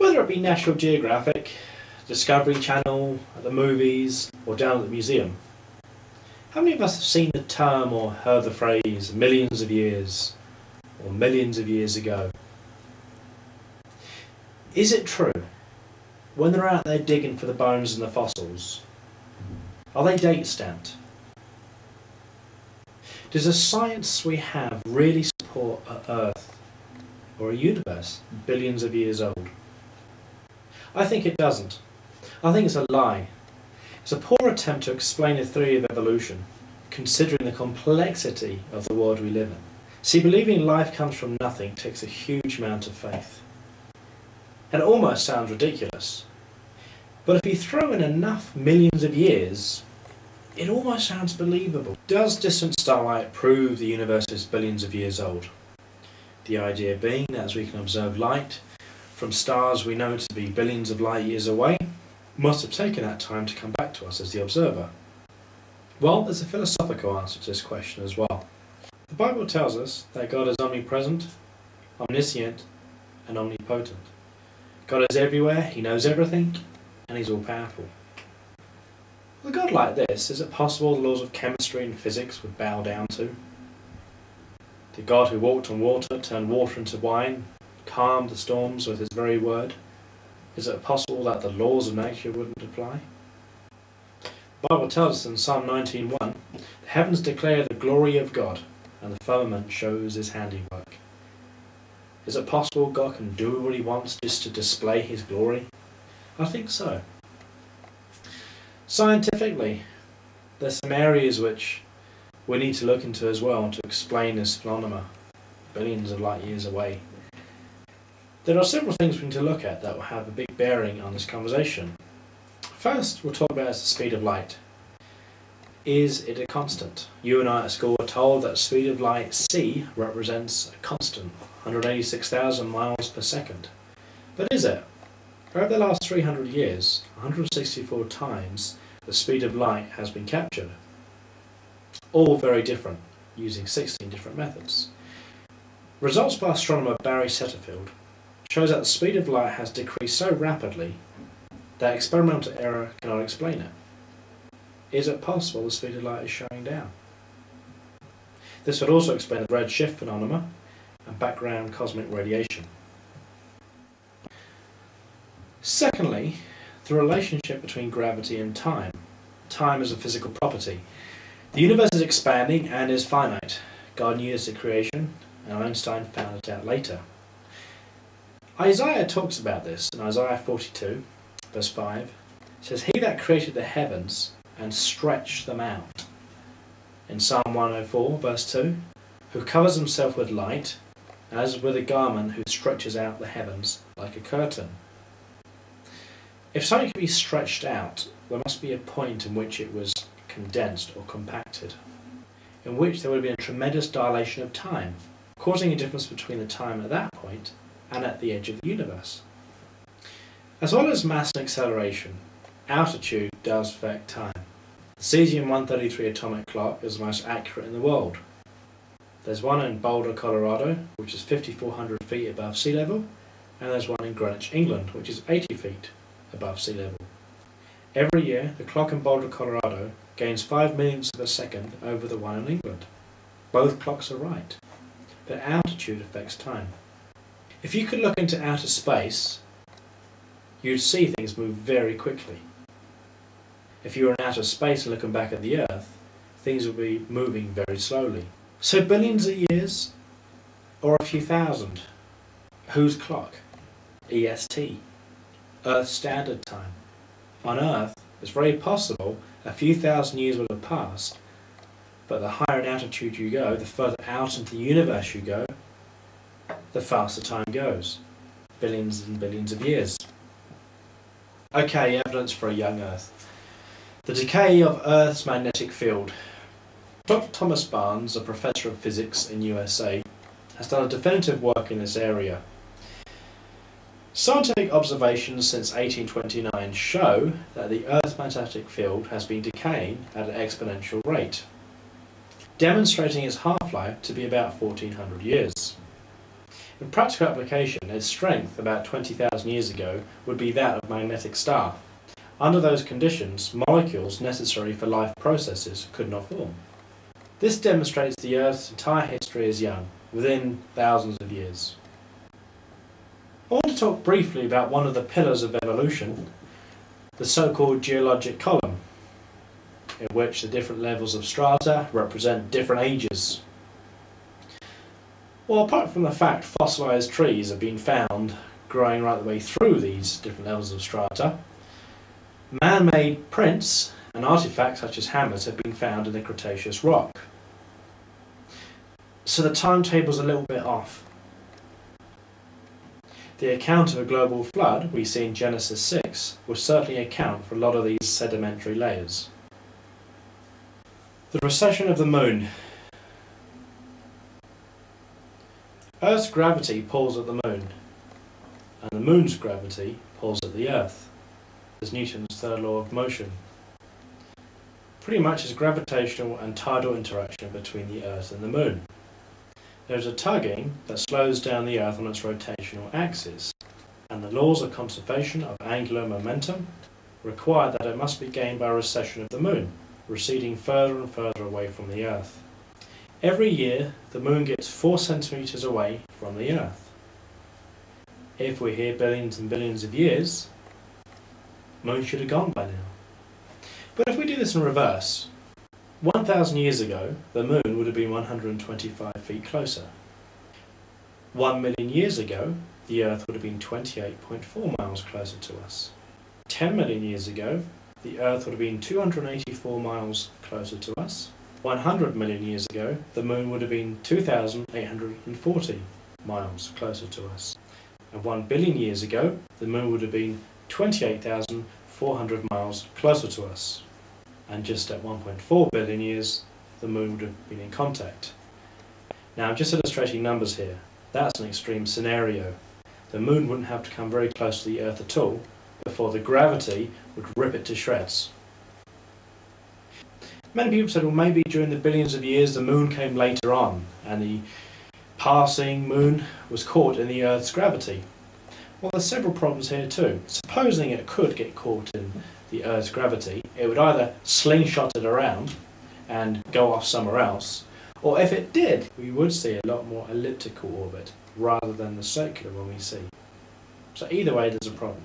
Whether it be National Geographic, Discovery Channel, the movies, or down at the museum, how many of us have seen the term or heard the phrase millions of years or millions of years ago? Is it true, when they're out there digging for the bones and the fossils, are they date stamped? Does the science we have really support a Earth or a universe billions of years old? I think it doesn't. I think it's a lie. It's a poor attempt to explain the theory of evolution, considering the complexity of the world we live in. See, believing life comes from nothing takes a huge amount of faith. And it almost sounds ridiculous. But if you throw in enough millions of years, it almost sounds believable. Does distant starlight prove the universe is billions of years old? The idea being that as we can observe light from stars we know to be billions of light years away, must have taken that time to come back to us as the observer. Well, there's a philosophical answer to this question as well. The Bible tells us that God is omnipresent, omniscient, and omnipotent. God is everywhere, He knows everything, and He's all powerful. With a God like this, is it possible the laws of chemistry and physics would bow down to? The God who walked on water turned water into wine, calmed the storms with His very word? Is it possible that the laws of nature wouldn't apply? The Bible tells us in Psalm 19.1, The heavens declare the glory of God, and the firmament shows his handiwork. Is it possible God can do what he wants just to display his glory? I think so. Scientifically, there's some areas which we need to look into as well to explain this phenomenon, billions of light years away. There are several things we need to look at that will have a big bearing on this conversation. First, we'll talk about the speed of light. Is it a constant? You and I at school were told that the speed of light c represents a constant, 186,000 miles per second. But is it? Over the last 300 years, 164 times the speed of light has been captured. All very different, using 16 different methods. Results by astronomer Barry Setterfield shows that the speed of light has decreased so rapidly that experimental error cannot explain it. Is it possible the speed of light is slowing down? This would also explain the redshift phenomena and background cosmic radiation. Secondly, the relationship between gravity and time. Time is a physical property. The universe is expanding and is finite. God knew this at creation, and Einstein found it out later. Isaiah talks about this in Isaiah 42, verse 5. It says, He that created the heavens and stretched them out. In Psalm 104, verse 2, who covers himself with light, as with a garment who stretches out the heavens like a curtain. If something can be stretched out, there must be a point in which it was condensed or compacted, in which there would been a tremendous dilation of time, causing a difference between the time at that point and at the edge of the universe. As well as mass and acceleration, altitude does affect time. The cesium-133 atomic clock is the most accurate in the world. There's one in Boulder, Colorado, which is 5,400 feet above sea level, and there's one in Greenwich, England, which is 80 feet above sea level. Every year, the clock in Boulder, Colorado gains 5 millionths of a second over the one in England. Both clocks are right, but altitude affects time. If you could look into outer space, you'd see things move very quickly. If you were in outer space looking back at the Earth, things would be moving very slowly. So billions of years, or a few thousand? Whose clock? EST. Earth Standard Time. On Earth, it's very possible a few thousand years will have passed, but the higher in altitude you go, the further out into the universe you go, the faster time goes. Billions and billions of years. Okay, evidence for a young Earth. The decay of Earth's magnetic field. Dr. Thomas Barnes, a professor of physics in USA, has done a definitive work in this area. Scientific observations since 1829 show that the Earth's magnetic field has been decaying at an exponential rate, demonstrating its half-life to be about 1400 years. In practical application, its strength about 20,000 years ago would be that of magnetic star. Under those conditions, molecules necessary for life processes could not form. This demonstrates the Earth's entire history is young, within thousands of years. I want to talk briefly about one of the pillars of evolution, the so-called geologic column, in which the different levels of strata represent different ages. Well, apart from the fact fossilised trees have been found growing right the way through these different levels of strata, man-made prints and artifacts such as hammers have been found in the Cretaceous rock. So the timetable's a little bit off. The account of a global flood we see in Genesis 6 will certainly account for a lot of these sedimentary layers. The recession of the moon. Earth's gravity pulls at the moon, and the moon's gravity pulls at the Earth. As Newton's third law of motion. Pretty much as gravitational and tidal interaction between the Earth and the moon. There's a tugging that slows down the Earth on its rotational axis, and the laws of conservation of angular momentum require that it must be gained by a recession of the Moon, receding further and further away from the Earth. Every year, the Moon gets 4 centimetres away from the Earth. If we're here billions and billions of years, Moon should have gone by now. But if we do this in reverse, 1,000 years ago, the Moon would have been 125 feet closer. 1 million years ago, the Earth would have been 28.4 miles closer to us. 10 million years ago, the Earth would have been 284 miles closer to us. 100 million years ago, the Moon would have been 2,840 miles closer to us. And 1 billion years ago, the Moon would have been 28,400 miles closer to us and just at 1.4 billion years the moon would have been in contact. Now I'm just illustrating numbers here. That's an extreme scenario. The moon wouldn't have to come very close to the earth at all before the gravity would rip it to shreds. Many people said, well maybe during the billions of years the moon came later on and the passing moon was caught in the earth's gravity. Well there's several problems here too. Supposing it could get caught in the Earth's gravity, it would either slingshot it around and go off somewhere else, or if it did, we would see a lot more elliptical orbit rather than the circular one we see. So either way, there's a problem.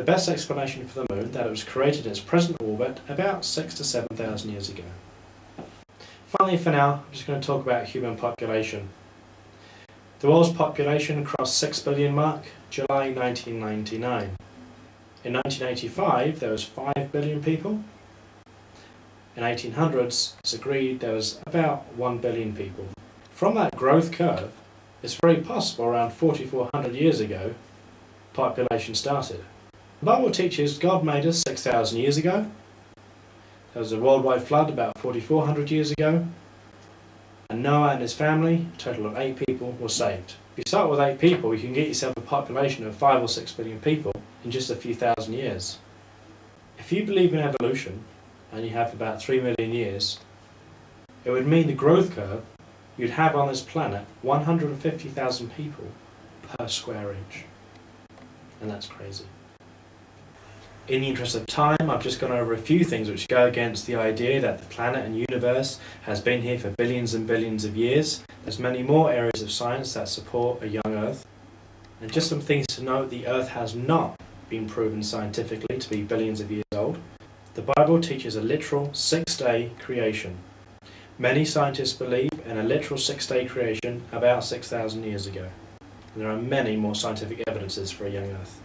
The best explanation for the Moon that it was created in its present orbit about six to seven thousand years ago. Finally, for now, I'm just going to talk about human population. The world's population crossed 6 billion mark July 1999. In 1985, there was 5 billion people. In 1800s, it's agreed there was about 1 billion people. From that growth curve, it's very possible around 4,400 years ago, population started. The Bible teaches God made us 6,000 years ago. There was a worldwide flood about 4,400 years ago. And Noah and his family, a total of 8 people, were saved. If you start with 8 people, you can get yourself a population of 5 or 6 billion people in just a few thousand years. If you believe in evolution, and you have about 3 million years, it would mean the growth curve you'd have on this planet 150,000 people per square inch. And that's crazy. In the interest of time, I've just gone over a few things which go against the idea that the planet and universe has been here for billions and billions of years. There's many more areas of science that support a young Earth. And just some things to note, the Earth has not been proven scientifically to be billions of years old. The Bible teaches a literal six-day creation. Many scientists believe in a literal six-day creation about 6,000 years ago. And There are many more scientific evidences for a young Earth.